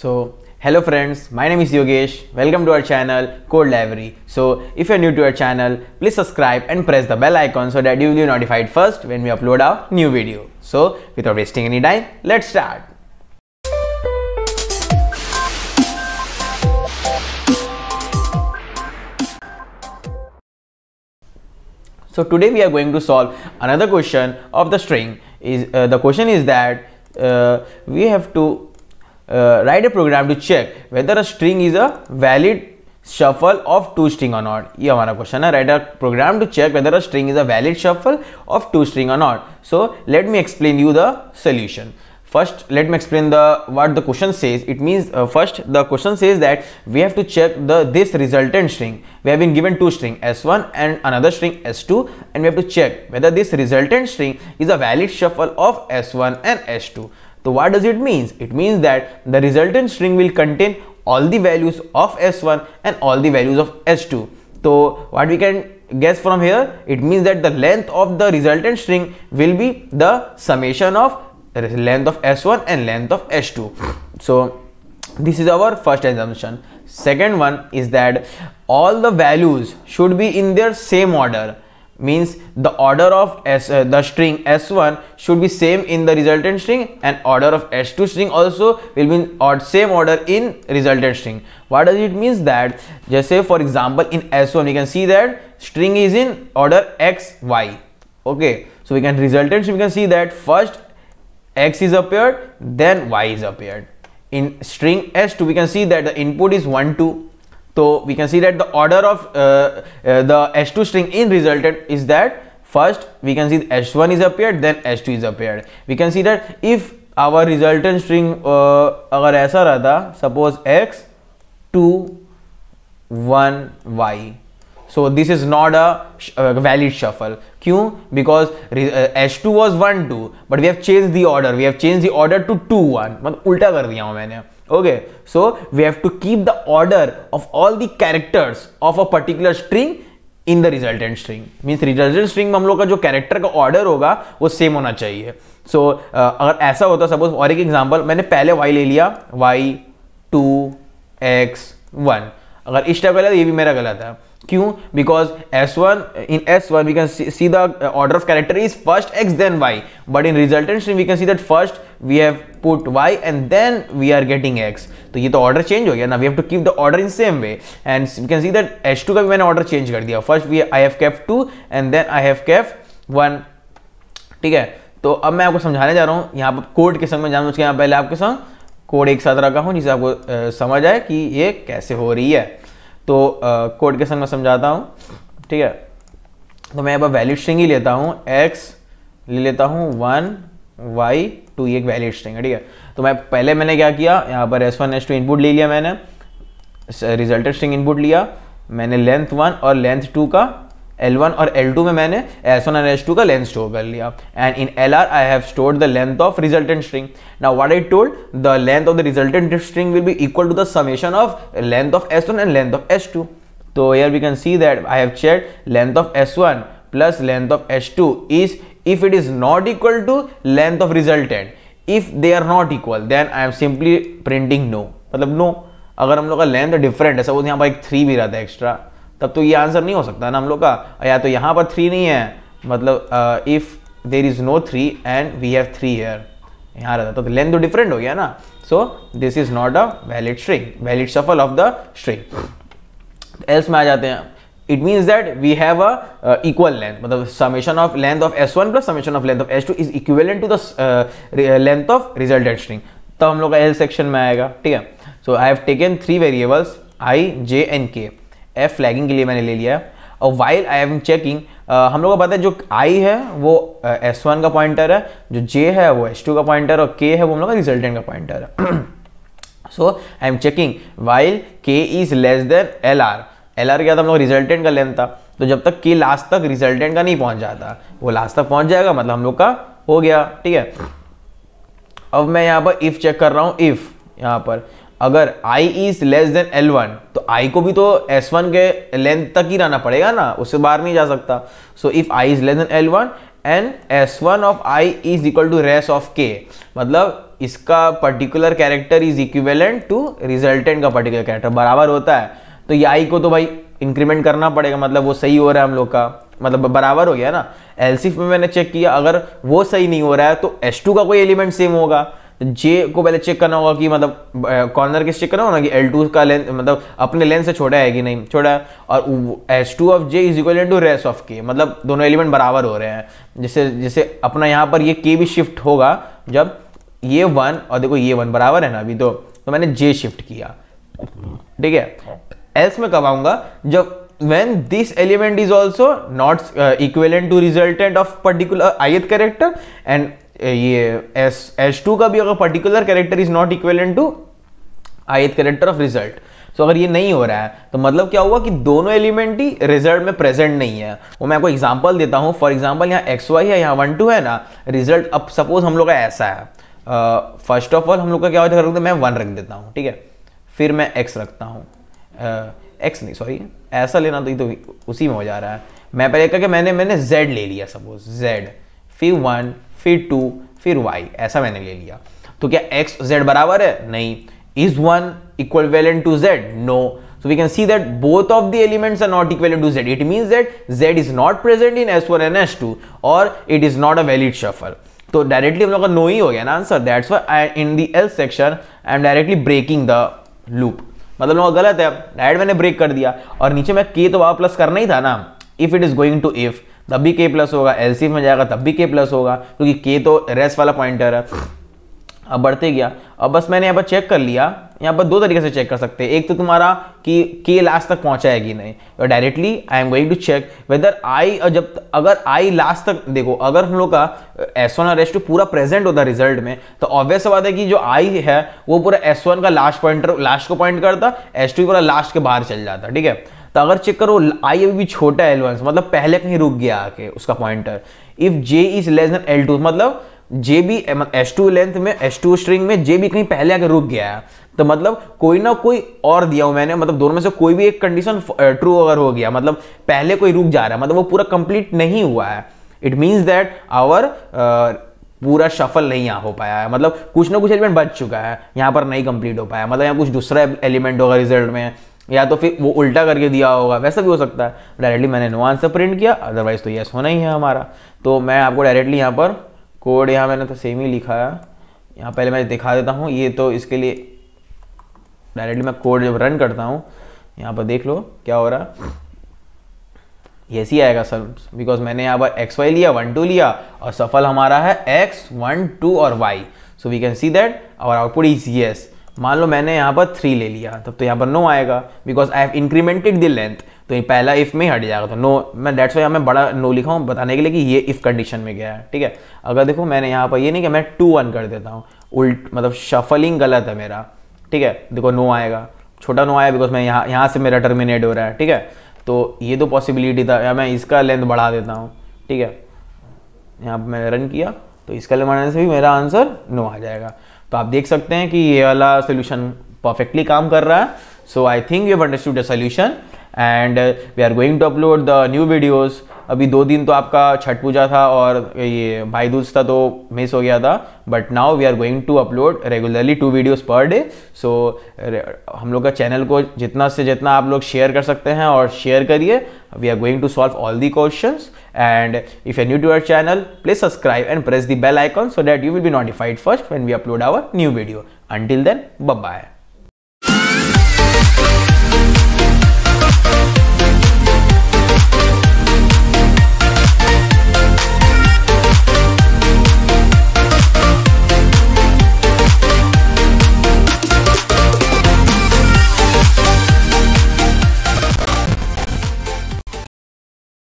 So, hello friends, my name is Yogesh. Welcome to our channel Code Library. So, if you're new to our channel, please subscribe and press the bell icon so that you will be notified first when we upload our new video. So, without wasting any time, let's start. So today we are going to solve another question of the string. Is uh, the question is that uh, we have to uh, write a program to check whether a string is a valid shuffle of two string or not ये हमारा question है write a program to check whether a string is a valid shuffle of two string or not so let me explain you the solution first let me explain the what the question says it means uh, first the question says that we have to check the this resultant string we have been given two string s1 and another string s2 and we have to check whether this resultant string is a valid shuffle of s1 and s2 so what does it mean? It means that the resultant string will contain all the values of S1 and all the values of S2. So what we can guess from here, it means that the length of the resultant string will be the summation of length of S1 and length of S2. So this is our first assumption. Second one is that all the values should be in their same order means the order of s uh, the string s1 should be same in the resultant string and order of s2 string also will be same order in resultant string. What does it means that just say for example in s1 we can see that string is in order x y. Okay so we can resultant we can see that first x is appeared then y is appeared. In string s2 we can see that the input is 1 2 तो we can see that the order of the H two string in resulted is that first we can see H one is appear then H two is appear we can see that if our resultant string अगर ऐसा रहता suppose X two one Y so this is not a valid shuffle क्यों? Because H two was one two but we have change the order we have change the order to two one मतलब उल्टा कर दिया हूँ मैंने। Okay so we have to keep the order of all the characters of a particular string in the resultant string means resultant string में हम लोग का जो कैरेक्टर का ऑर्डर होगा वो सेम होना चाहिए. सो so, uh, अगर ऐसा होता सपोज़ और एक एग्जांपल मैंने पहले वाई ले लिया वाई टू एक्स वन अगर इस टाइप गलत ये भी मेरा गलत है. क्यों? Because s1 in s1 we can see, can see order of character is first x then y. But in resultant string we can see that first we have put y and then we are getting x. तो ये तो order change हो गया ना? We have to keep the order in same way and we can see that h2 का भी मैंने order change कर दिया। First we I have kept 2 and then I have kept 1 ठीक है? तो अब मैं आपको समझाने जा रहा हूँ। यहाँ पर कोड के संग में जान उसके यहाँ पहले आपके संग कोड एक साथ रखा हूँ जिससे आपको uh, समझ आए कि ये कैसे हो रही है। तो कोड के संग मैं समझाता हूँ, ठीक है? तो मैं पर वैलिड स्ट्रिंग ही लेता हूँ एक्स ले लेता हूँ, वन वाई टू एक वैलिड स्ट्रिंग है, ठीक है? तो मैं पहले मैंने क्या किया, यहाँ पर S one S two input ले लिया मैंने रिजल्टेड स्ट्रिंग इनपुट लिया, मैंने लेंथ वन और लेंथ टू का एल वन और एल टू में मैंने S one and S two का लेंथ स्टोर कर लिया। And in L R I have store the length of resultant string now what I told the length of the resultant string will be equal to the summation of length of S1 and length of S2 तो here we can see that I have check length of S1 plus length of S2 is if it is not equal to length of resultant if they are not equal then I am simply printing no मतलब no अगर हम लोग का length different है suppose यहाँ पर एक three भी रहता है एक्स्ट्रा तब तो ये आंसर नहीं हो सकता ना हम लोग का। या तो यहाँ पर थ्री नहीं है मतलब if there is no three and we have three here यहाँ रहता तो लेंथ तो डिफरेंट हो गया ना। So this is not a valid string valid shuffle of the string else में आ जाते हैं। It means that we have a equal length मतलब summation of length of S one plus summation of length of S two is equivalent to the length of resulted string तब हम लोग का L section में आएगा, ठीक है। So I have taken three variables I J and K F flagging के लिए मैंने ले लिया और वाइल आई एम चेकिंग हम लोग को पता है जो आई है, वो एस वन का पॉइंटर है, जो जे है, वो एस टू का पॉइंटर और के है, वो हम लोग का रिजल्टेंट का पॉइंटर है। So I am checking while K is less than L R L R क्या था? हम लोग रिजल्टेंट का लेंथ था। तो जब तक के लास्ट तक रिजल्टेंट का नहीं पहुँच जाता, वो लास्ट तक पहुँच जाएगा मतलब हम लोग का हो गया, ठीक है? अब मैं यहाँ पर इफ़ चेक कर रहा हूँ इफ़ यहाँ पर। अगर i is less than L1 तो i को भी तो S1 के लेंथ तक ही रहना पड़ेगा ना, उससे बाहर नहीं जा सकता। So if i is less than L1 and S1 of i is equal to res of k मतलब इसका particular character is equivalent to resultant का पर्टिकुलर कैरेक्टर बराबर होता है। तो ये आई को तो भाई इंक्रीमेंट करना पड़ेगा मतलब वो सही हो रहा है हम लोग का। मतलब बराबर हो गया ना। एलसीफ में मैंने चेक किया, अगर वो सही नहीं हो रहा है तो एस का कोई एलिमेंट सेम होगा। जे को पहले चेक करना होगा कि मतलब कॉर्नर किस चेक करना होगा ना कि एल टू का लेंथ मतलब अपने लेंथ से छोटा है कि नहीं? छोटा है। और S two of J is equal to res of K मतलब दोनों एलिमेंट बराबर हो रहे हैं। जैसे जैसे अपना यहाँ पर ये के भी शिफ्ट होगा जब ये वन और देखो ये वन बराबर है ना अभी तो, तो मैंने जे शिफ्ट किया। ठीक है? एल्स में कब आऊँगा? जब when this element is also not uh, equivalent to resultant of particular ith character and ये एस एस टू का भी अगर particular character is not equal to I character of result तो अगर ये नहीं हो रहा है तो मतलब क्या हुआ कि दोनों एलिमेंट ही रिज़ल्ट में प्रेजेंट नहीं है। वो मैं आपको एग्जांपल देता हूँ। फॉर एग्जांपल यहाँ एक्स वाई है यहाँ वन टू है ना रिज़ल्ट अब सपोज़ हम लोग का ऐसा है। फ़र्स्ट ऑफ़ ऑल हम लोग का क्या होता है मैं वन रख देता हूँ ठीक है? फिर मैं एक्स रखता हूँ। एक्स नहीं सॉरी ऐसा लेना तो, ये तो उसी में हो जा रहा है। मैं पहले करके मैंने मैंने जेड ले लिया सपोज़ जेड फिर वन फिर टू, फिर वाई ऐसा मैंने ले लिया। तो क्या एक्स जेड बराबर है? नहीं। Is one equivalent to Z no so we can see that both of the elements are not equivalent to z. It means that z is not present in s1 and s2 or it is not a valid shuffle. तो directly हम लोग का no ही हो गया ना answer that's in the else section I am directly breaking the loop मतलब लोग गलत है। डायरेक्ट मैंने ब्रेक कर दिया। और नीचे में के तो वहाँ प्लस करना ही था ना। If it is going to if तब भी के प्लस होगा एलसी में जाएगा, तब भी के प्लस होगा, क्योंकि के तो रेस वाला पॉइंटर है। अब बढ़ते गया। अब बस मैंने यहाँ पर चेक कर लिया। यहाँ पर दो तरीके से चेक कर सकते हैं। एक तो तुम्हारा कि के लास्ट तक पहुँचा है कि नहीं। और directly I am going to check whether I जब अगर आई लास्ट तक, देखो, अगर हम लोग का एस वन और एस टू पूरा प्रेजेंट होता है रिज़ल्ट में तो ऑब्वियस बात है कि जो आई है, वो पूरा एस वन का लास्ट पॉइंटर लास्ट को पॉइंट करता एस टू पूरा लास्ट के बाहर चल जाता, ठीक है? तो अगर चेक करो आई अभी भी छोटा है एल वन मतलब पहले कहीं रुक गया आके उसका pointer if J is less than L two मतलब जे भी एस टू लेंथ में एस टू स्ट्रिंग में जे भी कहीं पहले आके रुक गया है। तो मतलब कोई ना कोई और दिया हूँ मैंने मतलब दोनों में से कोई भी एक कंडीशन ट्रू अगर हो गया मतलब पहले कोई रुक जा रहा है मतलब वो पूरा कंप्लीट नहीं हुआ है। इट मीन्स दैट आवर पूरा शफल नहीं यहाँ हो पाया है। मतलब कुछ ना कुछ एलिमेंट बच चुका है, यहाँ पर नहीं कंप्लीट हो पाया। मतलब यहाँ कुछ दूसरा एलिमेंट होगा रिज़ल्ट में। या तो फिर वो उल्टा करके दिया होगा, वैसा भी हो सकता है। डायरेक्टली मैंने नो आंसर प्रिंट किया अदरवाइज़ तो यस होना ही है हमारा। तो मैं आपको डायरेक्टली यहाँ पर कोड यहाँ मैंने तो सेम ही लिखा है। यहाँ पहले मैं दिखा देता हूँ, ये तो इसके लिए डायरेक्टली मैं कोड जब रन करता हूँ, यहाँ पर देख लो क्या हो रहा है। ये सी आएगा सर बिकॉज़ मैंने यहाँ पर एक्स वाई लिया वन टू लिया, और सफल हमारा है एक्स वन टू और Y so we can see that our output is yes मान लो मैंने यहाँ पर थ्री ले लिया, तब तो यहाँ पर नो आएगा because I have incremented the length तो ये पहला इफ़ में हट जाएगा तो नो मैं डेट्स वाई मैं बड़ा नो लिखा हूँ, बताने के लिए कि ये इफ़ कंडीशन में गया है, ठीक है? अगर देखो मैंने यहाँ पर ये नहीं कि मैं टू वन कर देता हूँ, उल्ट मतलब शफलिंग गलत है मेरा, ठीक है? देखो नो आएगा, छोटा नो आया बिकॉज़ मैं यहाँ यहाँ से मेरा टर्मिनेट हो रहा है, ठीक है? तो ये तो पॉसिबिलिटी था, या मैं इसका लेंथ बढ़ा देता हूँ, ठीक है? यहाँ पर मैंने रन किया तो इसका लेंथ बढ़ाने से भी मेरा आंसर नो आ जाएगा। तो आप देख सकते हैं कि ये वाला सोल्यूशन परफेक्टली काम कर रहा है. So I think you understood the solution and we are going to upload the new videos अभी दो दिन तो आपका छठ पूजा था और ये भाई दूज था तो मिस हो गया था. But now we are going to upload regularly two videos per day so हम लोग का चैनल को जितना से जितना आप लोग शेयर कर सकते हैं और शेयर करिए. we are going to solve all the questions. And if you're new to our channel please subscribe and press the bell icon so that you will be notified first when we upload our new video. Until then bye bye